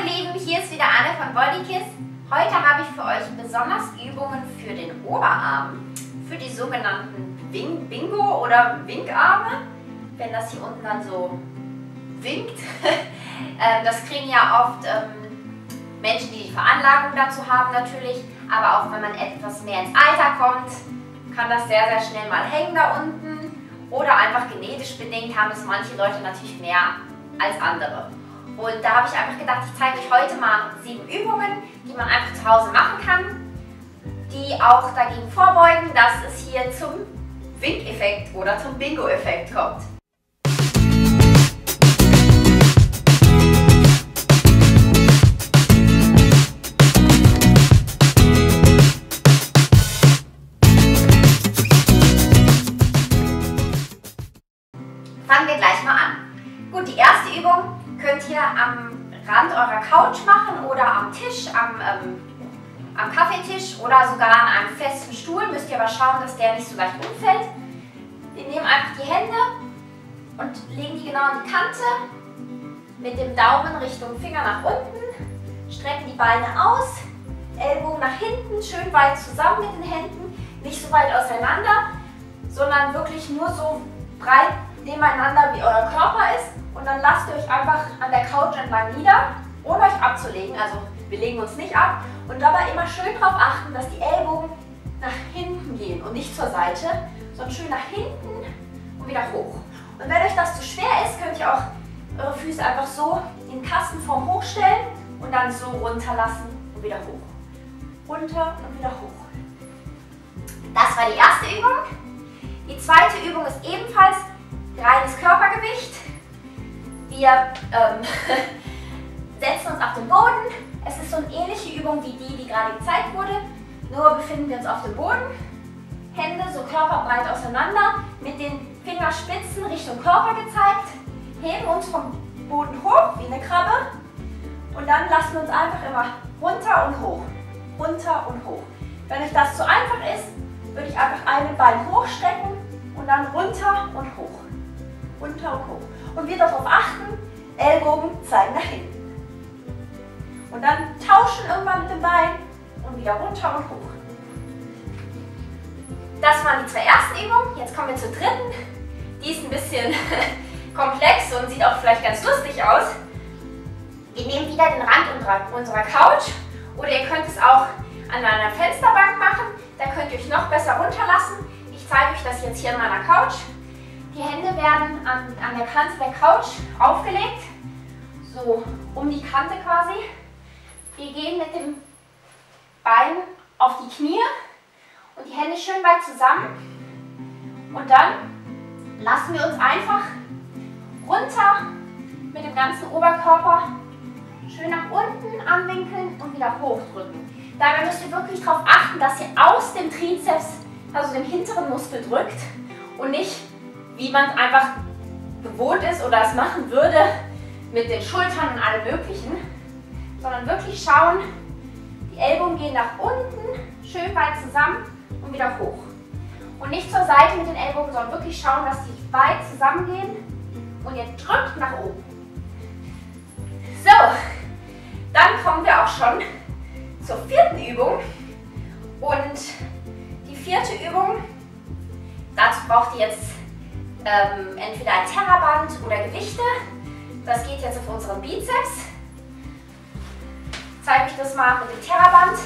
ihr Lieben, hier ist wieder Anne von Bodykiss. Heute habe ich für euch besonders Übungen für den Oberarm, für die sogenannten Bingo- oder Winkarme, wenn das hier unten dann so winkt. Ähm, das kriegen ja oft ähm, Menschen, die die Veranlagung dazu haben natürlich, aber auch wenn man etwas mehr ins Alter kommt, kann das sehr, sehr schnell mal hängen da unten oder einfach genetisch bedingt haben es manche Leute natürlich mehr als andere. Und da habe ich einfach gedacht, ich zeige euch heute mal sieben Übungen, die man einfach zu Hause machen kann, die auch dagegen vorbeugen, dass es hier zum Wink-Effekt oder zum Bingo-Effekt kommt. Couch machen oder am Tisch, am, ähm, am Kaffeetisch oder sogar an einem festen Stuhl. Müsst ihr aber schauen, dass der nicht so leicht umfällt. Wir nehmen einfach die Hände und legen die genau an die Kante. Mit dem Daumen Richtung Finger nach unten. Strecken die Beine aus. Ellbogen nach hinten, schön weit zusammen mit den Händen. Nicht so weit auseinander, sondern wirklich nur so breit nebeneinander, wie euer Körper ist. Und dann lasst ihr euch einfach an der Couch entlang nieder, ohne euch abzulegen. Also wir legen uns nicht ab. Und dabei immer schön darauf achten, dass die Ellbogen nach hinten gehen und nicht zur Seite, sondern schön nach hinten und wieder hoch. Und wenn euch das zu schwer ist, könnt ihr auch eure Füße einfach so in Kastenform hochstellen und dann so runterlassen und wieder hoch. Runter und wieder hoch. Das war die erste Übung. Die zweite Übung ist ebenfalls reines Körpergewicht. Wir ähm, setzen uns auf den Boden. Es ist so eine ähnliche Übung wie die, die gerade gezeigt wurde. Nur befinden wir uns auf dem Boden. Hände so körperbreit auseinander, mit den Fingerspitzen Richtung Körper gezeigt. Heben uns vom Boden hoch wie eine Krabbe. Und dann lassen wir uns einfach immer runter und hoch. Runter und hoch. Wenn euch das zu einfach ist, würde ich einfach eine Bein hochstrecken und dann runter und hoch runter und hoch. Und wir darauf achten, Ellbogen zeigen nach hinten. Und dann tauschen irgendwann mit dem Bein und wieder runter und hoch. Das waren die zwei ersten Übungen. Jetzt kommen wir zur dritten. Die ist ein bisschen komplex und sieht auch vielleicht ganz lustig aus. Wir nehmen wieder den Rand unserer Couch oder ihr könnt es auch an einer Fensterbank machen. Da könnt ihr euch noch besser runterlassen. Ich zeige euch das jetzt hier an meiner Couch. Die Hände werden an, an der Kante der Couch aufgelegt, so um die Kante quasi. Wir gehen mit dem Bein auf die Knie und die Hände schön weit zusammen. Und dann lassen wir uns einfach runter mit dem ganzen Oberkörper schön nach unten anwinkeln und wieder hochdrücken. Dabei müsst ihr wirklich darauf achten, dass ihr aus dem Trizeps, also dem hinteren Muskel drückt und nicht wie man es einfach gewohnt ist oder es machen würde mit den Schultern und allem möglichen, sondern wirklich schauen, die Ellbogen gehen nach unten, schön weit zusammen und wieder hoch. Und nicht zur Seite mit den Ellbogen, sondern wirklich schauen, dass die weit zusammengehen und ihr drückt nach oben. So, dann kommen wir auch schon zur vierten Übung. Und die vierte Übung, dazu braucht ihr jetzt ähm, entweder ein Terraband oder Gewichte. Das geht jetzt auf unseren Bizeps. Zeige euch das mal mit dem Terraband.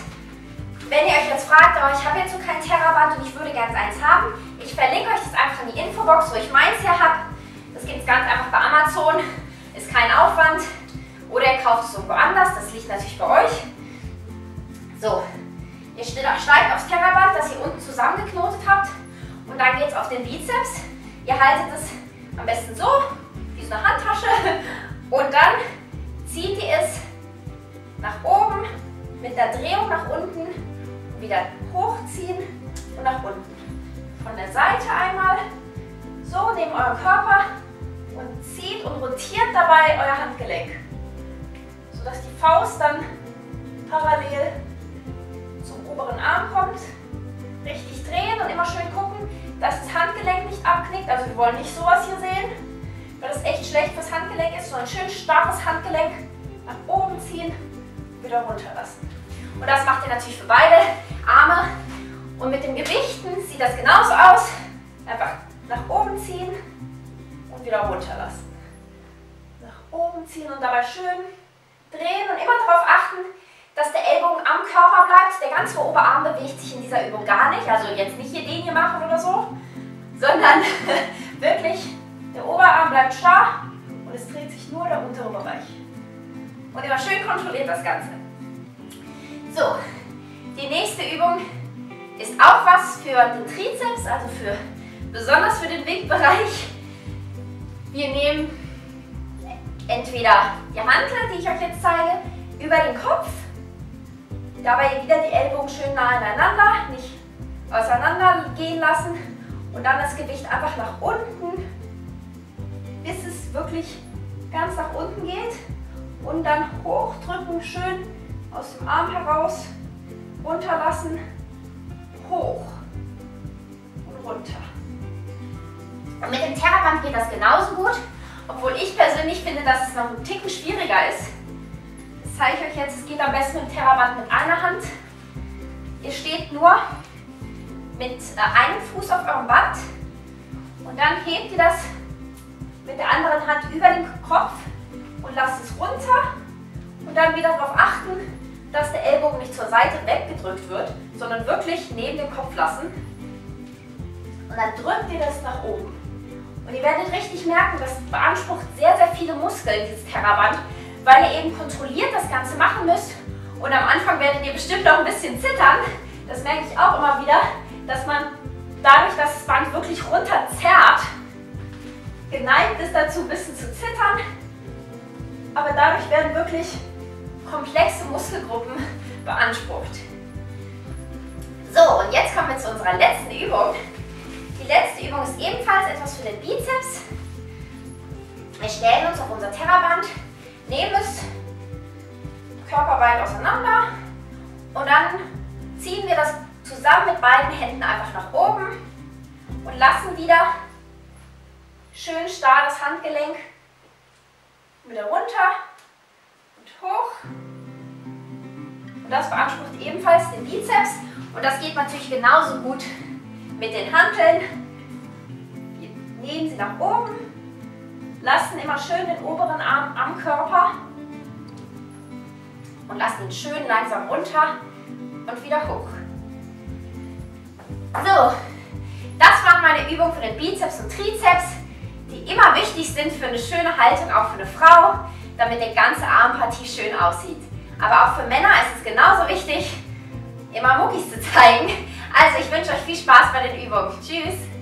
Wenn ihr euch jetzt fragt, oh, ich habe jetzt so kein Terraband und ich würde gerne eins haben, ich verlinke euch das einfach in die Infobox, wo ich meins her habe. Das gibt es ganz einfach bei Amazon, ist kein Aufwand. Oder ihr kauft es irgendwo anders, das liegt natürlich bei euch. So, ihr steigt aufs Terraband, das ihr unten zusammengeknotet habt und dann geht es auf den Bizeps. Ihr haltet es am besten so, wie so eine Handtasche und dann zieht ihr es nach oben mit der Drehung nach unten, wieder hochziehen und nach unten. Von der Seite einmal, so neben eurem Körper und zieht und rotiert dabei euer Handgelenk, sodass die Faust dann parallel zum oberen Arm kommt. Richtig drehen und immer schön gucken, dass das Handgelenk nicht abknickt. Also wir wollen nicht sowas hier sehen, weil das echt schlecht fürs Handgelenk ist, sondern ein schön starres Handgelenk nach oben ziehen wieder runterlassen. Und das macht ihr natürlich für beide Arme. Und mit den Gewichten sieht das genauso aus. Einfach nach oben ziehen und wieder runterlassen. Nach oben ziehen und dabei schön drehen und immer darauf achten, dass der Ellbogen am Körper bleibt. Der ganze Oberarm bewegt sich in dieser Übung gar nicht. Also jetzt nicht hier den hier machen oder so, sondern wirklich der Oberarm bleibt starr und es dreht sich nur der untere Bereich. Und immer schön kontrolliert das Ganze. So, die nächste Übung ist auch was für den Trizeps, also für besonders für den Wegbereich. Wir nehmen entweder die Hantel, die ich euch jetzt zeige, über den Kopf. Dabei wieder die Ellbogen schön nah aneinander, nicht auseinander gehen lassen. Und dann das Gewicht einfach nach unten, bis es wirklich ganz nach unten geht. Und dann hochdrücken, schön aus dem Arm heraus, runterlassen, hoch und runter. Und mit dem Terraband geht das genauso gut, obwohl ich persönlich finde, dass es noch ein Ticken schwieriger ist. Das zeige ich euch jetzt, es geht am besten mit dem Terraband mit einer Hand. Ihr steht nur mit äh, einem Fuß auf eurem Band und dann hebt ihr das mit der anderen Hand über den Kopf und lasst es runter und dann wieder darauf achten, dass der Ellbogen nicht zur Seite weggedrückt wird, sondern wirklich neben dem Kopf lassen. Und dann drückt ihr das nach oben. Und ihr werdet richtig merken, das beansprucht sehr, sehr viele Muskeln, dieses Terraband, weil ihr eben kontrolliert das Ganze machen müsst. Und am Anfang werdet ihr bestimmt auch ein bisschen zittern. Das merke ich auch immer wieder, dass man dadurch, dass das Band wirklich runterzerrt, geneigt ist dazu, ein bisschen zu zittern. Aber dadurch werden wirklich komplexe Muskelgruppen beansprucht. So, und jetzt kommen wir zu unserer letzten Übung. Die letzte Übung ist ebenfalls etwas für den Bizeps. Wir stellen uns auf unser Terraband, nehmen es körperweit auseinander und dann ziehen wir das zusammen mit beiden Händen einfach nach oben und lassen wieder schön starr das Handgelenk wieder runter hoch. Und das beansprucht ebenfalls den Bizeps. Und das geht natürlich genauso gut mit den Hanteln. Wir nehmen sie nach oben, lassen immer schön den oberen Arm am Körper und lassen ihn schön langsam runter und wieder hoch. So, das waren meine Übungen für den Bizeps und Trizeps, die immer wichtig sind für eine schöne Haltung, auch für eine Frau damit die ganze Armpartie schön aussieht. Aber auch für Männer ist es genauso wichtig, immer Muckis zu zeigen. Also ich wünsche euch viel Spaß bei den Übungen. Tschüss!